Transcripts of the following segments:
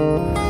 शुरुआत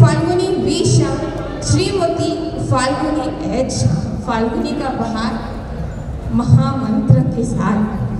फाल्गुनी शाह श्रीमती फाल्गुनी एच फाल्गुनी का बहार महामंत्र के साथ।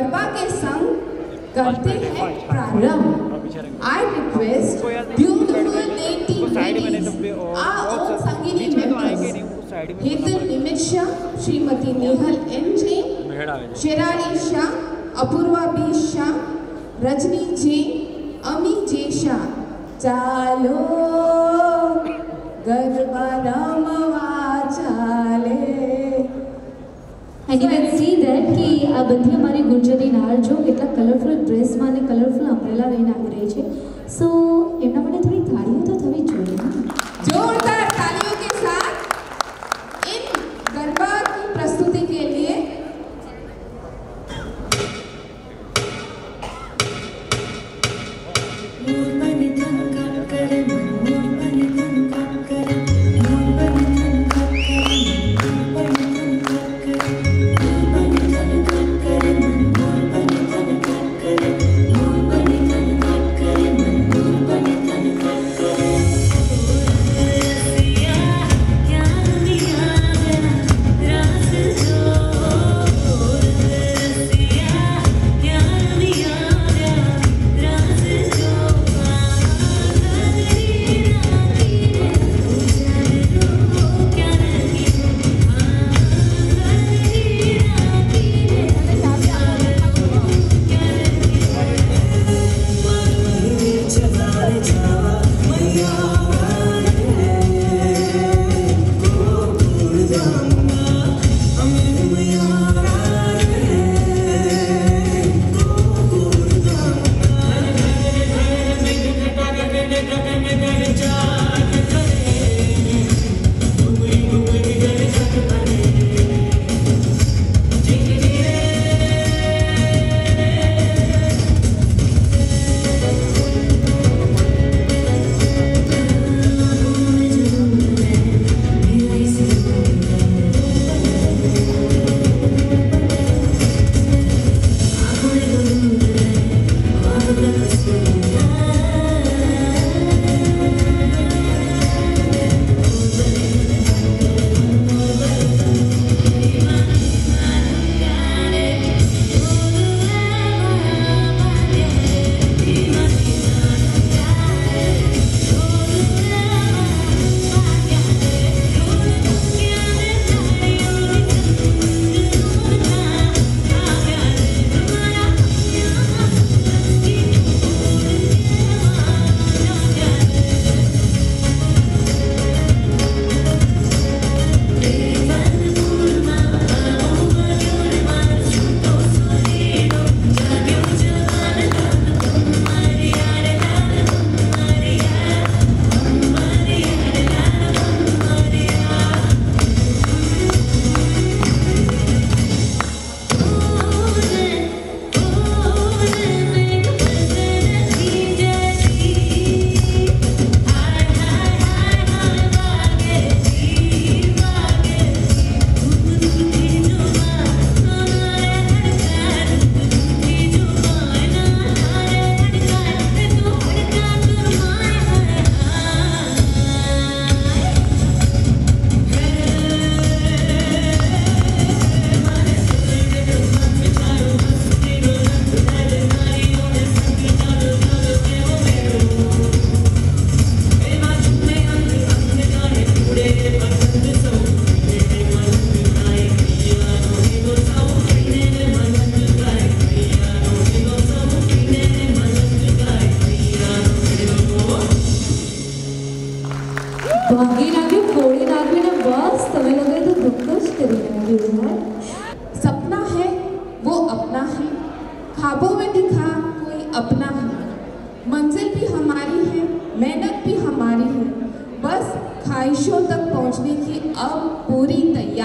गरबा के संग करते हैं प्रारंभ। I request Shrimati Nehal N J Sherani Shah Apurva B Shah Rajni J Ami J Shah चालो गरबा रमवा चाल and you can see that કે આ બધી અમારી ગુંજરી નાર જો કેટલા કલરફુલ ડ્રેસમાં અને કલરફુલ અમ્બ્રેલા લઈને આવી રહી છે સો એમના માટે થોડી થાળીઓ તો થવી જ જોઈએ ને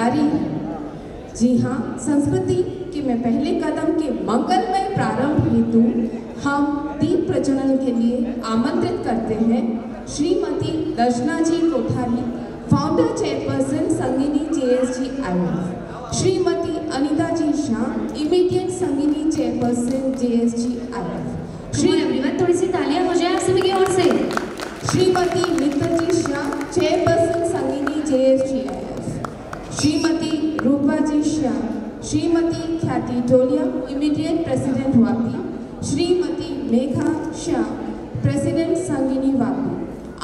तैयारी है। जी हाँ संस्कृति के में पहले कदम के मंगलमय प्रारंभ हेतु हम दीप प्रज्वलन के लिए आमंत्रित करते हैं। Shrimati Darshana ji Kothari founder chairperson Sangini JSG IF Shrimati Anita ji Shah immediate Sangini chairperson JSG IF Shri everyone थोड़ी सी तालियाँ हो जाए आप सभी की ओर से। Shrimati Nita ji Shah chairperson Sangini JSGIF Shrimati Rupa ji Shah Shrimati Khyati Tolia immediate president Vapi Shrimati Megha Shah president Sangini Vapi.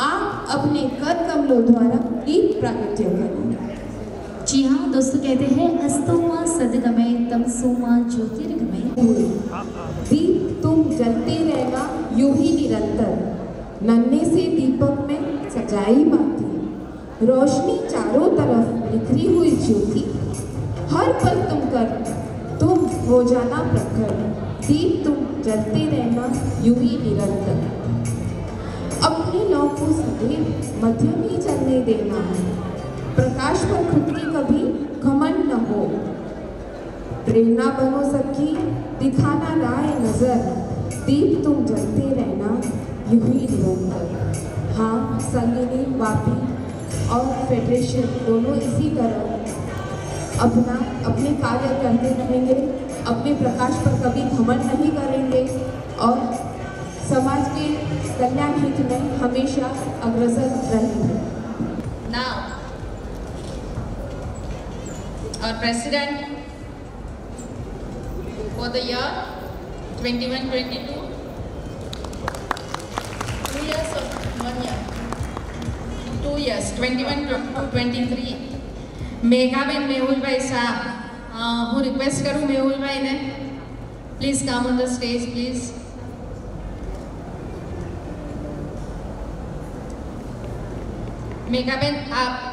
आप अपने कर कमलों द्वारा दीप प्रागट्य करें जी हाँ दोस्तों कहते हैं अस्तु माँ सदगमय तमसु माँ ज्योतिर्गमय दीप तुम जलते रहेगा यूँ ही निरंतर। नन्हे से दीपक में सजाई बाती रोशनी चारों तरफ़ बिखरी हुई ज्योति। हर पल तुम कर, तुम हो जाना प्रखर। दीप तुम जलते रहना, यूँ ही निरंतर। अपनी लौ को सदैव मध्यम ही चलने देना है। प्रकाश पर खुद की कभी घमंड न हो। प्रेरणा बनो सखी दिखाना लाए नज़र। दीप तुम जलते रहना, यूँ ही निरंतर। हाँ संगिनी वापी और फेडरेशन दोनों इसी तरह अपना अपने कार्य करते रहेंगे अपने प्रकाश पर कभी घमंड नहीं करेंगे और समाज के कल्याण हित में हमेशा अग्रसर रहेंगे Now, our president for the year 21-22, two years or one year? Two years, 21 to 23. Meghaben Mehulbhai Shah અ, હું રિક્વેસ્ટ કરું મેહુલભાઈને please come on the stage please Meghaben आप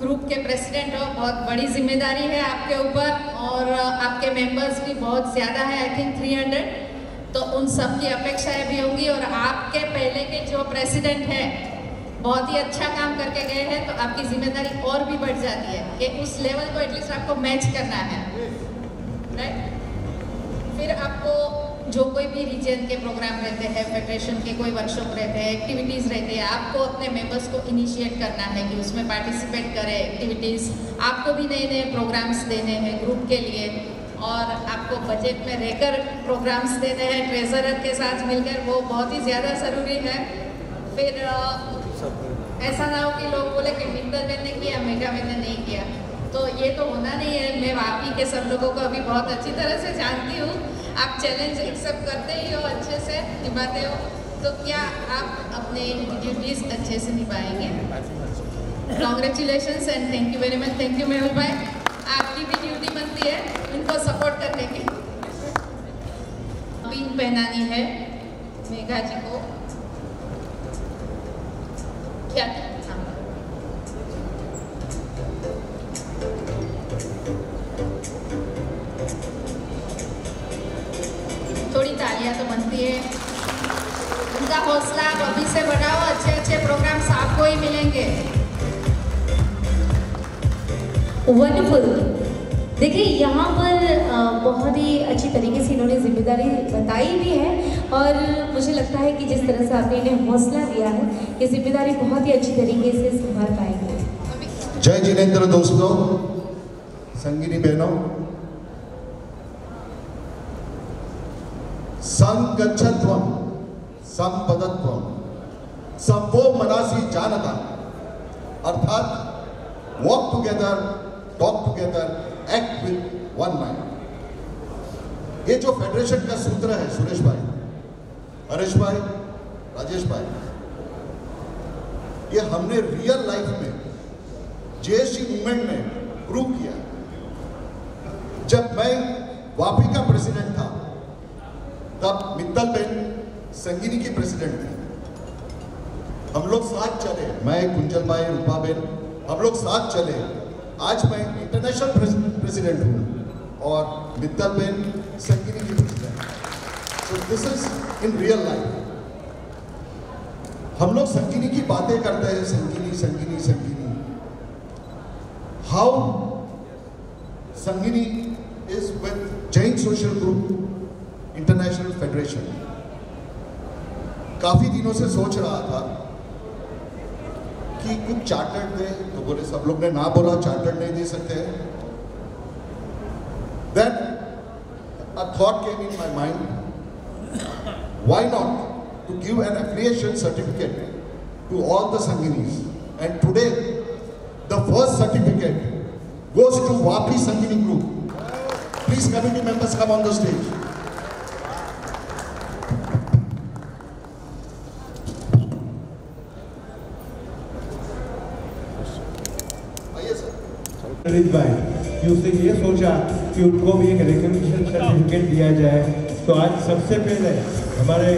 ग्रुप के प्रेसिडेंट हो बहुत बड़ी जिम्मेदारी है आपके ऊपर और आपके मेंबर्स भी बहुत ज़्यादा है आई थिंक 300 तो उन सब की अपेक्षाएं भी होंगी और आपके पहले के जो प्रेसिडेंट हैं बहुत ही अच्छा काम करके गए हैं तो आपकी ज़िम्मेदारी और भी बढ़ जाती है कि उस लेवल को एटलीस्ट आपको मैच करना है। राइट फिर आपको जो कोई भी रीजन के प्रोग्राम रहते हैं फेडरेशन के कोई वर्कशॉप रहते हैं एक्टिविटीज़ रहती है, आपको अपने मेंबर्स को इनिशिएट करना है कि उसमें पार्टिसिपेट करें एक्टिविटीज़ आपको भी नए नए प्रोग्राम्स देने हैं ग्रुप के लिए और आपको बजट में रहकर प्रोग्राम्स देने हैं ट्रेजरर के साथ मिलकर, वो बहुत ही ज़्यादा ज़रूरी है। फिर ऐसा ना हो कि लोग बोले कि मित्तल बेन ने किया मेघा बेन ने नहीं किया तो ये तो होना नहीं है मैं वापी के सब लोगों को अभी बहुत अच्छी तरह से जानती हूँ आप चैलेंज एक्सेप्ट करते ही हो अच्छे से निभाते हो तो क्या आप अपने ड्यूटीज़ अच्छे से निभाएँगे congratulation and thank you very much thank you Mehul bhai आपकी भी ड्यूटी बनती है उनको सपोर्ट करने की पिन पहनानी है मेघा जी को हौसला आप अभी से बढ़ाओ अच्छे अच्छे प्रोग्राम्स आपको ही मिलेंगे। वंडरफुल देखिए यहाँ पर बहुत ही अच्छी तरीके से इन्होंने ज़िम्मेदारी बताई भी है और मुझे लगता है कि जिस तरह से आपने इन्हें हौसला दिया है ये ज़िम्मेदारी बहुत ही अच्छी तरीके से संभाल पाएँगे। जय जिनेन्द्र दोस्तों संगिनी बहनों। संगच्छत्वम। संपदत्वम संभो मनासी जानता। अर्थात walk together talk together act with one mind ये जो फेडरेशन का सूत्र है, सुरेश भाई, हरेश भाई, राजेश भाई, ये हमने रियल लाइफ में जेएसटी मूवमेंट में प्रूव किया। जब मैं वापी का प्रेसिडेंट था, तब मित्तल बेन संगिनी की प्रेसिडेंट थी हम लोग साथ चले। मैं कुंजल भाई, रूपा बेन, हम लोग साथ चले। आज मैं इंटरनेशनल प्रेसिडेंट हूँ और मित्तल बेन संगिनी की president so this is in real life हम लोग संगिनी की बातें करते हैं, संगिनी Sangini Sangini. How Sangini is with Jain social group international federation काफ़ी दिनों से सोच रहा था कि कुछ चार्टर्ड दे। तो बोले, सब लोग ने ना बोला चार्टर्ड नहीं दे सकते then a thought came in my mind why not to give an affiliation certificate to all the Sanginis and today the first certificate goes to Vapi Sangini group please committee members come on the stage Lalit bhai कि उसने ये सोचा कि उनको भी एक recognition certificate दिया जाए। तो आज सबसे पहले हमारे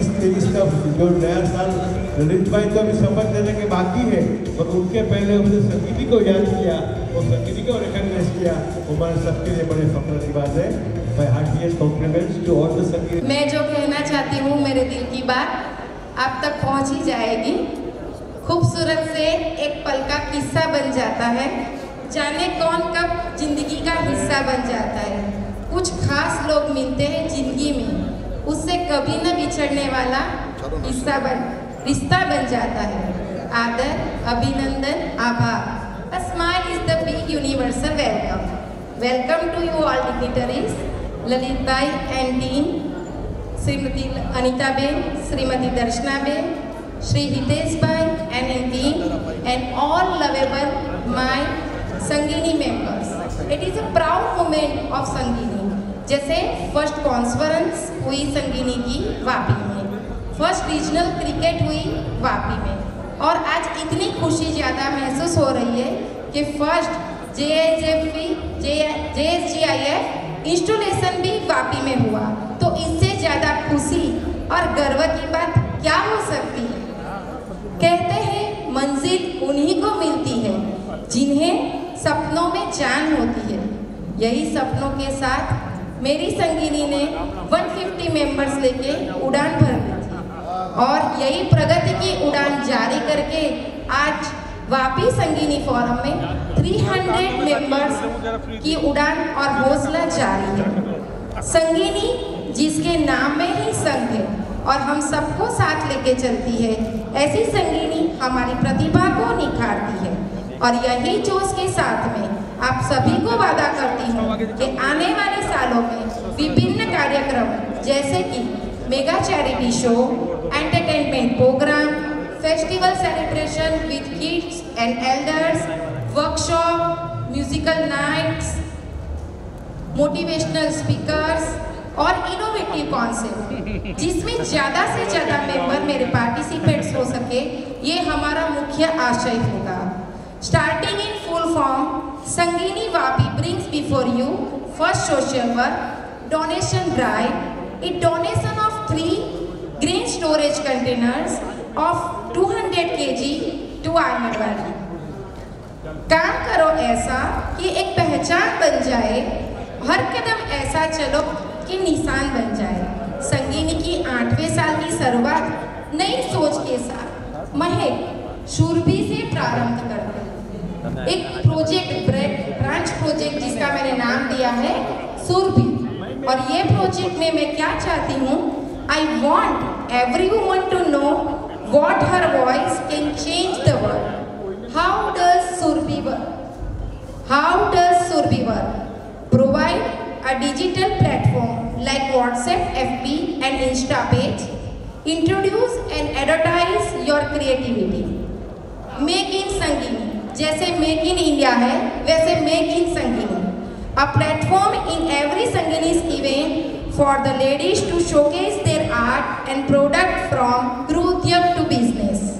इस तेईस का जो नया साल ललित भाई तो अभी शपथ देने के बाकी है और उनके पहले उन्होंने संगीति को याद किया और संगीति को रिकग्नाइज किया हमारे सबके लिए बड़े फख्र की बात है। My heartiest compliments to all the संगीत मैं जो कहना चाहती हूँ मेरे दिल की बात आप तक पहुँच ही जाएगी। खूबसूरत से एक पल का किस्सा बन जाता है। जाने कौन कब ज़िंदगी का हिस्सा बन जाता है। कुछ खास लोग मिलते हैं ज़िंदगी में। उससे कभी न बिछड़ने वाला हिस्सा बन रिश्ता बन जाता है। आदर अभिनंदन आभार। A smile is the big universal welcome. Welcome to you all dignitaries, Lalit Bhai and team, Shrimati Anita ben Shrimati Darshana ben Shri Hitesh bhai and team and all lovable my Sangini members it is a proud moment of Sangini जैसे first conference हुई संगीनी की वापी में। First regional cricket हुई वापी में। और आज इतनी खुशी ज़्यादा महसूस हो रही है कि first J H F J S G I F installation भी वापी में हुआ। तो इससे ज़्यादा खुशी और गर्व की बात क्या हो सकती है? कहते हैं, मंजिल उन्हीं को मिलती है जिन्हें सपनों में जान होती है। यही सपनों के साथ मेरी संगिनी ने 150 मेंबर्स लेके उड़ान भर दी थी। और यही प्रगति की उड़ान जारी करके आज वापी संगीनी फोरम में 300 मेंबर्स की उड़ान और हौसला जारी है। संगीनी जिसके नाम में ही संग है और हम सबको साथ लेके चलती है, ऐसी संगीनी हमारी प्रतिभा को निखारती है। और यही जोश के साथ में आप सभी को वादा करती हूँ कि आने वाले सालों में विभिन्न कार्यक्रम, जैसे कि mega charity show, entertainment program, festival celebration with kids and elders, workshop, musical nights, motivational speakers और इनोवेटिव कॉन्सेप्ट जिसमें ज़्यादा से ज़्यादा मेंबर मेरे पार्टिसिपेट्स हो सके, ये हमारा मुख्य आशय होगा। Starting in full form Sangini Vapi brings before you first social work donation drive a donation of three grain storage containers of 200 kg to anganwadi काम करो ऐसा कि एक पहचान बन जाए हर कदम ऐसा चलो कि निशान बन जाए संगीनी की आठवें साल की शुरुआत नई सोच के साथ, महक, शूरबी से प्रारंभ करते हैं। एक प्रोजेक्ट ब्रांच प्रोजेक्ट जिसका मैंने नाम दिया है सुरभि और ये प्रोजेक्ट में मैं क्या चाहती हूँ? I want every woman to know what her voice can change the world how does Surabhi work how does Surabhi work provide a digital platform like WhatsApp F B and insta page introduce and advertise your creativity make in Sangini जैसे make in India है, वैसे make in Sangini. A platform in every Sangini's event for the ladies to showcase their art and product from उद्योग to business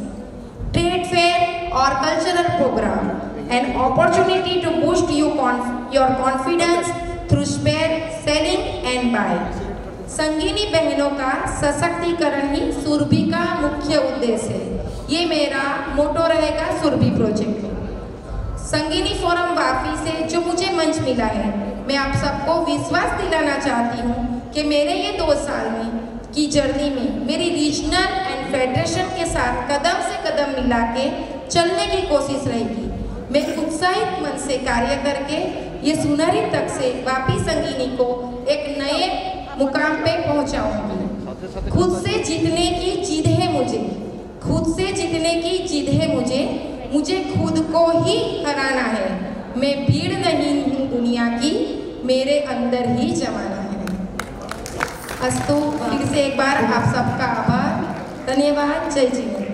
fair or cultural program, an opportunity to boost you conf- your confidence through spare, selling and buy. संगिनी बहनों का सशक्तिकरण ही सुरभि का मुख्य उद्देश्य है। ये मेरा मोटो रहेगा सुरभि प्रोजेक्ट संगिनी फोरम वाफी से जो मुझे मंच मिला है, मैं आप सबको विश्वास दिलाना चाहती हूँ कि मेरे ये दो साल में, की जर्नी में मेरी रीजनल एंड फेडरेशन के साथ कदम से कदम मिला के चलने की कोशिश रहेगी। मैं उत्साहित मन से कार्य करके ये सुनहरी तक से वापी संगीनी को एक नए मुकाम पे पहुंचाऊँगी। खुद से जीतने की जिद है मुझे, खुद से जीतने की जिद है मुझे मुझे खुद को ही हराना है। मैं भीड़ नहीं हूँ दुनिया की, मेरे अंदर ही जमाना है। अस्तु, फिर से एक बार आप सबका आभार। धन्यवाद। जय जीवन।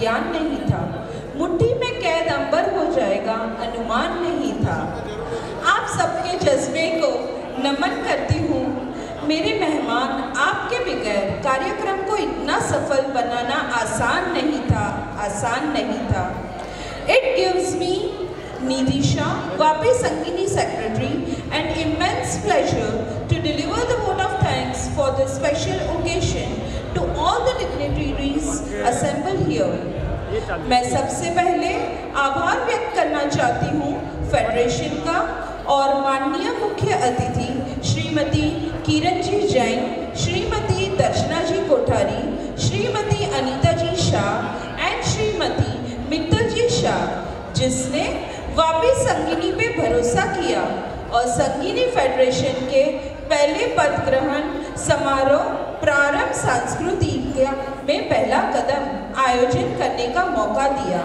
ज्ञान नहीं था। मुट्ठी में कैद अंबर हो जाएगा अनुमान नहीं था। आप सबके जज्बे को नमन करती हूँ। मेरे मेहमान आपके बगैर कार्यक्रम को इतना सफल बनाना आसान नहीं था आसान नहीं था। It gives me Nidisha, Vapi Sangini Secretary, an immense pleasure to deliver the vote of thanks for this special occasion to all the assembled here. मैं सबसे पहले आभार व्यक्त करना चाहती हूँ फेडरेशन का और माननीय मुख्य अतिथि श्रीमती किरण जी जैन, श्रीमती दर्शना जी कोठारी, श्रीमती अनीता जी शाह एंड श्रीमती मित्तल जी शाह, जिसने वापस संगिनी पे भरोसा किया और संगिनी फेडरेशन के पहले पद ग्रहण समारोह प्रारंभ सांस्कृतिक में पहला कदम आयोजन करने का मौका दिया।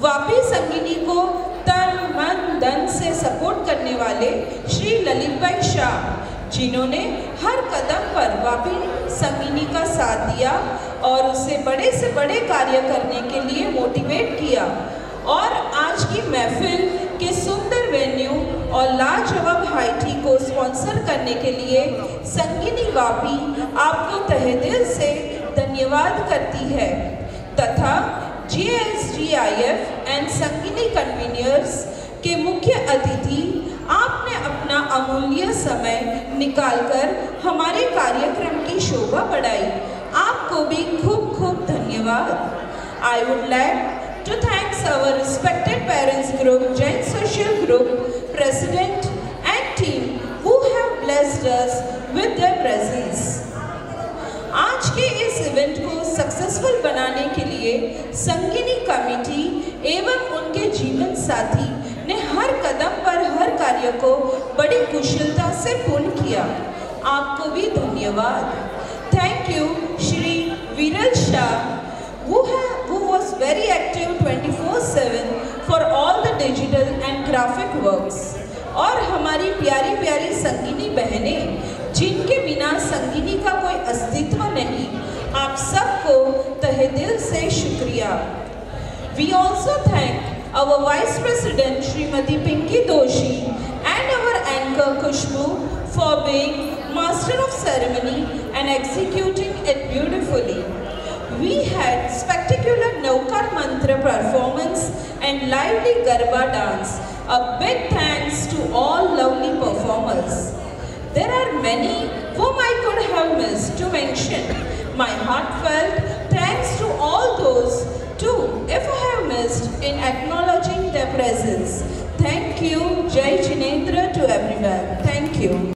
वापी संगिनी को तन, मन, धन से सपोर्ट करने वाले श्री ललित भाई शाह, जिन्होंने हर कदम पर वापी संगिनी का साथ दिया और उसे बड़े से बड़े कार्य करने के लिए मोटिवेट किया। और आज की महफिल के वेन्यू और लाजवाब हाइटी को स्पॉन्सर करने के लिए संगिनी वापी आपको तहे दिल से धन्यवाद करती है। तथा G S G I F and Sangini conveners के मुख्य अतिथि आपने अपना अमूल्य समय निकालकर हमारे कार्यक्रम की शोभा बढ़ाई। आपको भी खूब खूब धन्यवाद। I would like to thank our respected parents group, Jain Social Group, President and team who have blessed us with their presence. आज के इस इवेंट को सक्सेसफुल बनाने के लिए संगिनी कमेटी एवं उनके जीवन साथी ने हर कदम पर हर कार्य को बड़ी कुशलता से पूर्ण किया। आपको भी धन्यवाद। थैंक यू श्री विरल Shah. have, who was very active 24/7 for all the digital and graphic works और हमारी प्यारी प्यारी संगिनी बहनें जिनके बिना संगिनी का कोई अस्तित्व नहीं आप सबको तहे दिल से शुक्रिया we also thank our Vice President Srimati Pinky Doshi and our anchor Kushbu for being master of ceremony and executing it beautifully. We had spectacular Naukar Mantra performance and lively Garba dance. A big thanks to all lovely performers. There are many whom I could have missed to mention. My heartfelt thanks to all those too if I have missed in acknowledging their presence. Thank you. Jai Jinendra to everyone. Thank you.